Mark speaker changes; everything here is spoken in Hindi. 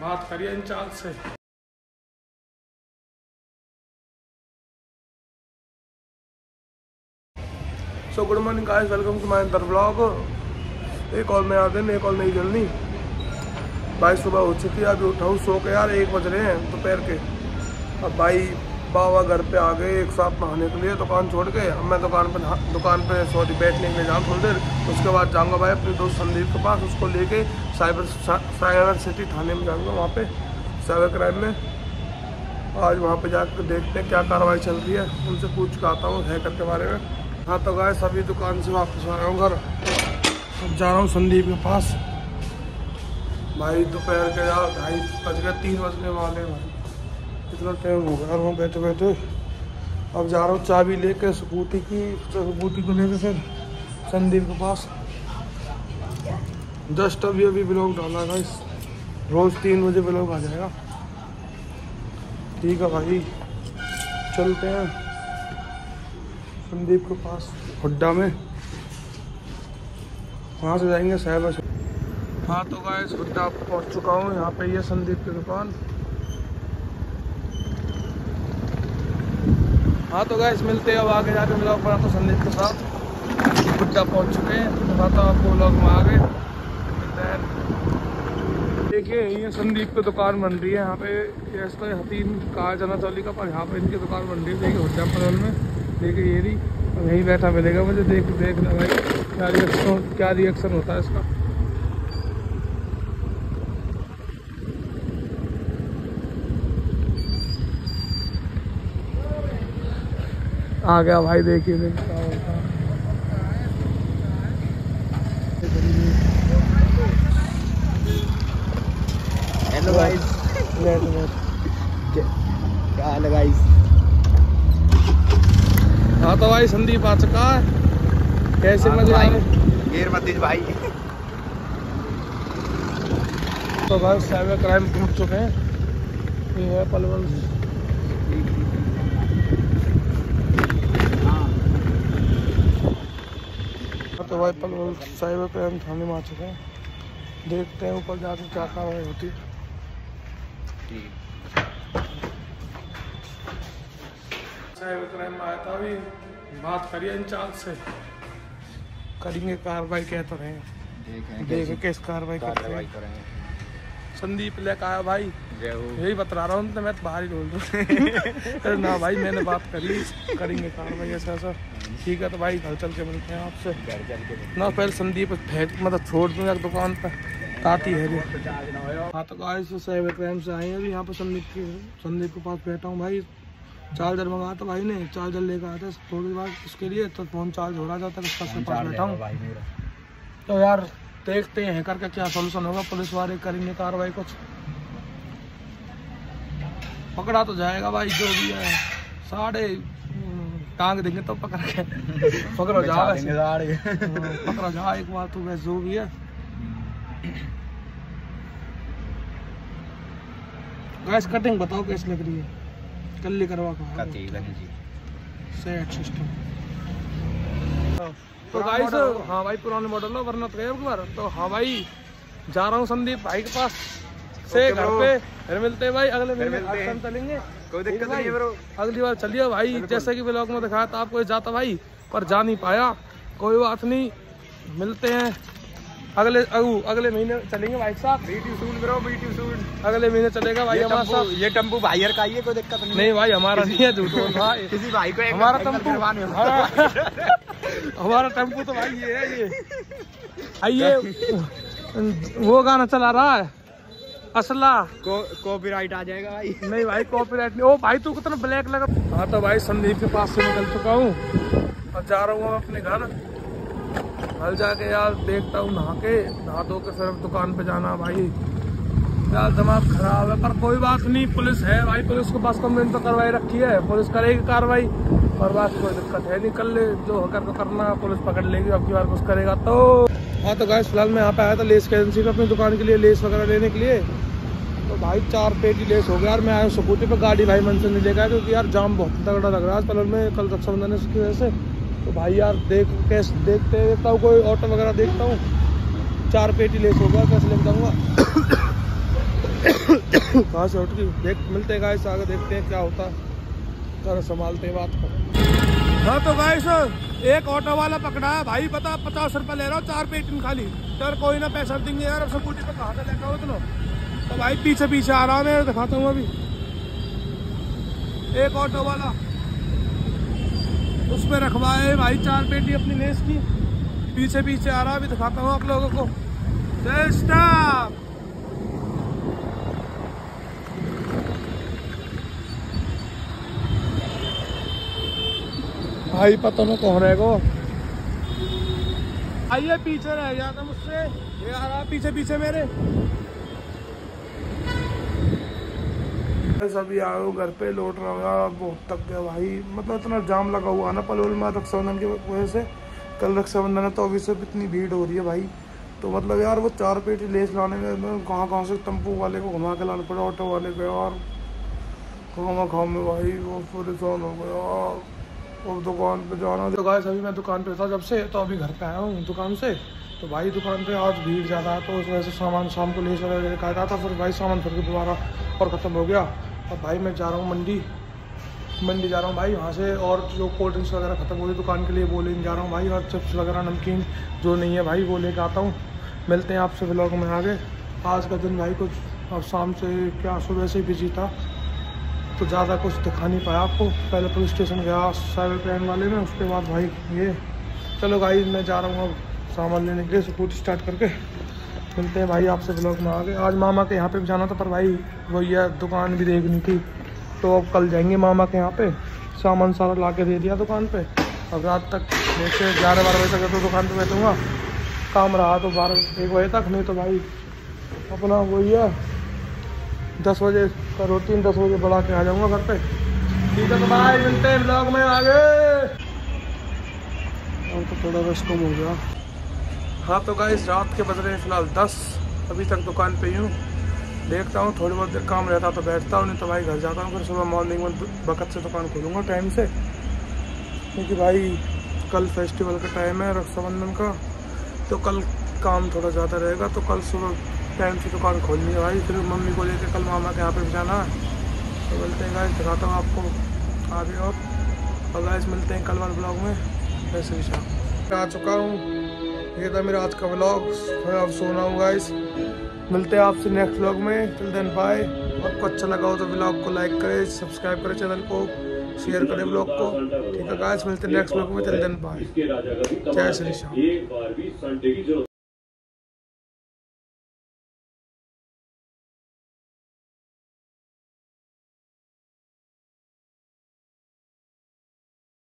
Speaker 1: बात करिए इंचार्ज से। So good morning guys welcome to my another vlog एक कॉल में आ दिन एक कॉल नहीं जल्दी भाई, सुबह हो चुकी है, अभी उठाऊँ, सो के यार एक बज रहे हैं दोपहर के। अब भाई बाबा घर पे आ गए, एक साथ नहाने के लिए दुकान छोड़ के। अब मैं दुकान पे दुकान पे सॉरी, बैठने के लिए जाऊँ थोड़ी देर उसके बाद जाऊँगा भाई अपने दोस्त संदीप के पास, उसको लेके साइबर साइबर सिटी थाने में जाऊँगा वहाँ पे, साइबर क्राइम में। आज वहाँ पे जाकर देखते हैं क्या कार्रवाई चल रही है। उनसे पूछ के आता हूँ हैकर के बारे में। हाँ तो गाय सभी दुकान से वापस आ रहा हूँ घर। अब जा रहा हूँ संदीप के पास। भाई दोपहर के यार ढाई बज गए, तीन बजने वाले भाई। इतना टाइम हो गया वहाँ बैठे बैठे। अब जा रहा हूँ चाबी लेके स्कूटी की, स्कूटी को लेके फिर संदीप के पास। जस्ट अभी अभी ब्लॉग डाला था इस रोज़ तीन बजे ब्लॉग आ जाएगा। ठीक है भाई। चलते हैं संदीप के पास, हुड्डा में। वहाँ से जाएँगे साहिबा। हाँ तो गाइस हुड्डा पहुँच चुका हूँ। यहाँ पे ये संदीप की दुकान। हाँ तो गाइस मिलते हैं अब आगे जाके मिला पड़ा तो संदीप के साथ हुड्डा पहुँच चुके हैं। बताता हूँ आपको लोग में आगे देखिए, ये संदीप की दुकान बन रही है। यहाँ पे ये तो हतीम कहा जाना चौली का, पर यहाँ पे इनकी दुकान बन रही है। देखिए पनल में। देखिए, ये रही यहीं बैठा मिलेगा मुझे। देख देखना भाई, क्या रिएक्शन क्या रिएक्शन होता है इसका? आ गया भाई देखिए देखिए। क्या
Speaker 2: हेलो गाइस
Speaker 1: लेट लेट
Speaker 2: क्या हाल है गाइस
Speaker 1: हाँ तो भाई संदीप आ चुका है। कैसे मज़े आ रहे?
Speaker 2: गिर मत भाई।
Speaker 1: तो भाई साइबर क्राइम पहुँच चुके हैं। ये है पलवल। तो भाई पलवल साइबर क्राइम थाने में आ चुके हैं। देखते हैं ऊपर जाकर क्या कार्रवाई होती। है साइबर क्राइम में आया था अभी। बात करिए इंचार्ज से। करेंगे कार्रवाई कह तो रहे
Speaker 2: देखें
Speaker 1: देखे किस कार्रवाई हैं।
Speaker 2: करेंगे
Speaker 1: संदीप लेकर आया भाई। यही बता रहा हूँ तो मैं तो बाहर ही बोल दूँ। ना भाई मैंने बात करी। करेंगे कार्रवाई ऐसा ऐसा ठीक है तो भाई घर चल के मिलते हैं आपसे।
Speaker 2: घर चल के
Speaker 1: ना पहले संदीप फेंक मतलब छोड़ दूँ एक दुकान पर ताती है जो। हाँ तो आज से साइबर क्राइम से आए हैं अभी यहाँ पर संदीप के संदीप के पास बैठा हूँ भाई। चार्जर मंगाया था भाई ने चार्जर लेकर आया था थोड़ी बार उसके लिए तो फ़ोन चार्ज हो रहा जाता है उसका उसके पास बैठा हूँ तो यार देखते हैं करके क्या सोल्यूशन होगा। पुलिस वाले करेंगे कार्रवाई कुछ। पकड़ा तो जाएगा भाई जो भी है। साढ़े टांग देंगे तो पकड़ के। पकड़ो जा हाँ, पकड़ो जा एक बार तो जो भी है। गैस कटिंग बताओ कैसी लग रही है? कल ही करवा के सेट सिस्टम तो गाइस हाँ। भाई पुराने मॉडल हो वरना तो गए एक बार। तो हाँ भाई जा रहा हूँ संदीप भाई के पास। से घर पे फिर मिलते हैं भाई अगले महीने। चलेंगे।
Speaker 2: कोई दिक्कत नहीं है ब्रो
Speaker 1: अगली बार चलिए भाई जैसे कि ब्लॉग में दिखाया था आपको जाता भाई पर जा नहीं पाया। कोई बात नहीं मिलते हैं। अगले अगू अगले महीने चलेंगे भाई साहब
Speaker 2: BT soon bro BT soon
Speaker 1: अगले महीने चलेगा भाई
Speaker 2: ये
Speaker 1: हमारा साहब
Speaker 2: ये टम्पू भाईयर का ही है कोई दिक्कत नहीं।
Speaker 1: नहीं भाई हमारा नहीं है झूठ है
Speaker 2: किसी भाई को
Speaker 1: हमारा
Speaker 2: टेंपू
Speaker 1: हमारा हमारा टेंपू तो भाई ये है ये। आइए। वो गाना चला रहा है। असला।
Speaker 2: कॉपीराइट आ जाएगा भाई।
Speaker 1: नहीं भाई कॉपीराइट नहीं। ओ भाई तू कितना ब्लैक लगा। हाँ तो भाई संदीप के पास से निकल चुका हूँ। अब जा रहा हूँ अपने घर। घर जाके यार देखता हूँ नहा के नहा धो के फिर दुकान पे जाना भाई। यार दिमाग खराब है पर कोई बात नहीं पुलिस है भाई। पुलिस के पास कंप्लेन तो करवाई रखी है। पुलिस करेगी कार्रवाई पर बात कोई दिक्कत है नहीं। कर ले जो होकर को करना पुलिस पकड़ लेगी अब की बार कुछ करेगा तो। हाँ तो गाइस फ़िलहाल मैं यहाँ पे आया था लेस एजेंसी का अपनी दुकान के लिए, लेस वगैरह लेने के लिए। तो भाई, चार पेट लेस हो गया यार, मैं आया हूँ स्कूटी पे, गाड़ी भाई मन से नहीं लेकर क्योंकि यार जाम बहुत तगड़ा लग रहा है। कलर में कल रक्षाबंधन उसकी वजह से। तो भाई यार, देख, कैसे, देखते देखता हूँ, कोई ऑटो वगैरह देखता हूँ। चार पेटी लेस हो गया, कैसे लेके जाऊँगा। कहाँ से उठ गई? देख, मिलते गाइस आगे देखते हैं क्या होता है। संभालते बात को। हाँ तो गाइस एक ऑटो वाला पकड़ा। है भाई बता पचास रुपये ले रहा हूँ, चार पेटी खाली। यार कोई ना, पैसा देंगे यार अब स्कूटी पे कहाँ से लेकर इतना तो। भाई, पीछे पीछे आ रहा हूँ मैं, दिखाता हूँ अभी। एक ऑटो वाला। उस पर रखवाए भाई, चार पेटी अपनी लेस की। पीछे पीछे आ रहा अभी दिखाता हूँ आप लोगों को। स्टॉप भाई पता नहीं कौन रहेगा आइए पीछे रह गया था मुझसे। ये आ रहा पीछे पीछे मेरे। अभी आ गया घर पे लौट रहा हूँ यार बहुत थक गया भाई। मतलब इतना जाम लगा हुआ ना पलवल में रक्षाबंधन की वजह से। कल रक्षाबंधन है तो अभी से इतनी भीड़ हो रही है भाई। तो मतलब यार वो चार पेटी लेस लाने में कहाँ कहाँ से टेंपो वाले को घुमा के लाना पड़ा ऑटो वाले को यार। कहाँ खाओ में भाई वो परेशान हो गया और दुकान पे जाना। तो गाय अभी मैं दुकान पे था जब से तो अभी घर पे आया हूँ दुकान से। तो भाई दुकान पे आज भीड़ ज़्यादा है तो उस वजह से सामान शाम को ले चला आया था फिर भाई सामान फिर दोबारा और ख़त्म हो गया। और भाई मैं जा रहा हूँ मंडी। मंडी जा रहा हूँ भाई, वहाँ से और जो कोल्ड ड्रिंक्स वगैरह ख़त्म हो गई दुकान के लिए, वो लेने जा रहा हूँ भाई। और चिप्स वगैरह, नमकीन, जो नहीं है भाई, वो लेके आता हूँ। मिलते हैं आपसे ब्लॉग में आगे। आज का दिन भाई कुछ, अब शाम से क्या, सुबह से बिज़ी था। तो ज़्यादा कुछ दिखा नहीं पाया आपको। पहले पुलिस स्टेशन गया, साइबर क्राइम वाले में, उसके बाद भाई ये। चलो भाई मैं जा रहा हूँ अब सामान लेने के लिए स्कूटी स्टार्ट करके। मिलते हैं भाई, आपसे ब्लॉग में आगे। आज मामा के यहाँ पे भी जाना था, पर भाई वही है दुकान भी देखनी थी। तो अब कल जाएँगे मामा के यहाँ पे। सामान सारा ला के दे दिया दुकान पे। अब रात तक जैसे ग्यारह बारह बजे तक तो दुकान पे बैठूँगा। काम रहा तो बारह एक बजे तक, नहीं तो भाई, अपना वही है। दस बजे का रूटीन दस बजे बढ़ा के आ जाऊँगा घर पे। ठीक है तो भाई मिलते हैं ब्लॉग में आगे। और तो थोड़ा रश कम हो गया। हाँ तो गाइस रात के बज रहे हैं फ़िलहाल दस। अभी तक दुकान पे ही हूँ। देखता हूँ, थोड़ी बहुत देर काम रहता तो बैठता हूँ, नहीं तो भाई घर जाता हूँ, फिर सुबह मॉर्निंग में वक्त से दुकान खोलूँगा टाइम से। क्योंकि भाई, कल फेस्टिवल का टाइम है रक्षाबंधन का तो कल काम थोड़ा ज़्यादा रहेगा तो कल सुबह टाइम से दुकान खोलनी है भाई, फिर मम्मी को लेकर कल मामा के यहाँ पर भी जाना। है तो मिलते हैं, गाइस, दिखाता हूँ आपको। आगे और और गाइस, मिलते हैं कल वाले ब्लॉग में। वैसे भी शाम आ चुका हूँ। ये था मेरा आज का ब्लॉग मैं अब सोना हूँ, गाइस। मिलते हैं आपसे नेक्स्ट ब्लॉग में। टिल देन बाय आपको अच्छा लगा हो तो ब्लॉग को लाइक करें सब्सक्राइब करें चैनल को शेयर करें ब्लॉग को। ठीक है, गाइस, मिलते हैं नेक्स्ट ब्लॉग में। टिल देन बाय जय श्री श्याम